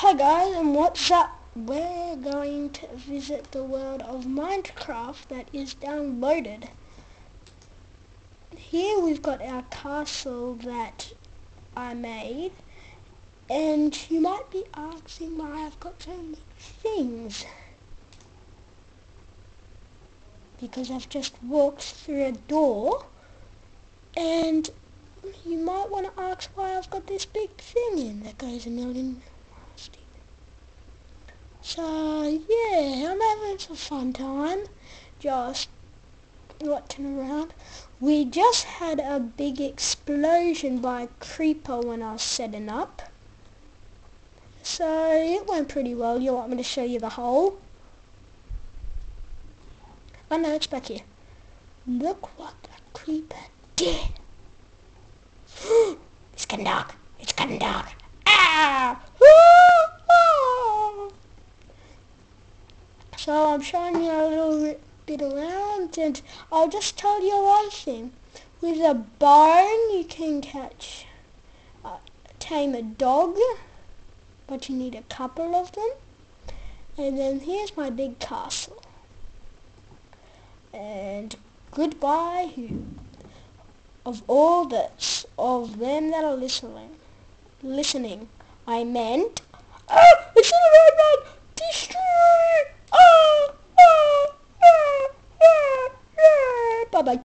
Hi guys and what's up? We're going to visit the world of Minecraft that is downloaded. Here we've got our castle that I made and you might be asking why I've got so many things. Because I've just walked through a door and you might want to ask why I've got this big thing in that goes a million so yeah, I'm having some fun time, just watching around. We just had a big explosion by a creeper when I was setting up. So it went pretty well. You want me to show you the hole? Oh no, it's back here. Look what the creeper did. it's getting dark. It's getting dark. So I'm showing you a little bit around and I'll just tell you one thing. With a bone you can catch, uh, tame a dog, but you need a couple of them. And then here's my big castle. And goodbye of all this, of them that are listening. Listening, I meant... Oh, it's in the right man!